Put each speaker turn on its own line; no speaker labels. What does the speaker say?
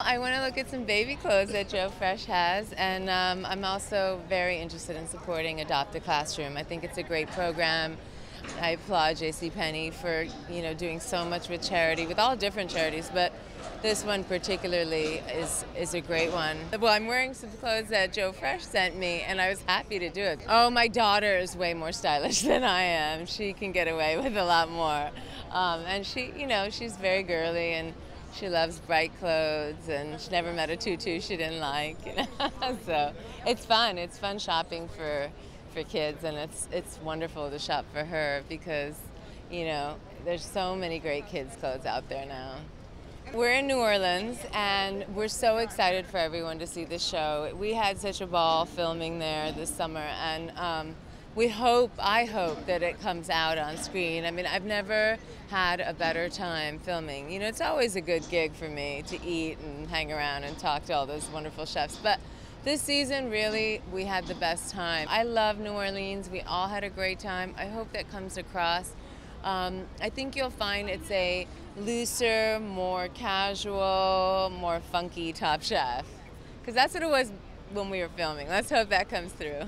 I want to look at some baby clothes that Joe Fresh has, and um, I'm also very interested in supporting Adopt a Classroom. I think it's a great program. I applaud J.C. Penney for you know doing so much with charity, with all different charities, but this one particularly is is a great one. Well, I'm wearing some clothes that Joe Fresh sent me, and I was happy to do it. Oh, my daughter is way more stylish than I am. She can get away with a lot more, um, and she, you know, she's very girly and she loves bright clothes and she never met a tutu she didn't like. So it's fun. It's fun shopping for for kids and it's it's wonderful to shop for her because you know there's so many great kids clothes out there now. We're in New Orleans and we're so excited for everyone to see the show. We had such a ball filming there this summer and um, we hope, I hope, that it comes out on screen. I mean, I've never had a better time filming. You know, it's always a good gig for me to eat and hang around and talk to all those wonderful chefs. But this season, really, we had the best time. I love New Orleans. We all had a great time. I hope that comes across. Um, I think you'll find it's a looser, more casual, more funky Top Chef. Because that's what it was when we were filming. Let's hope that comes through.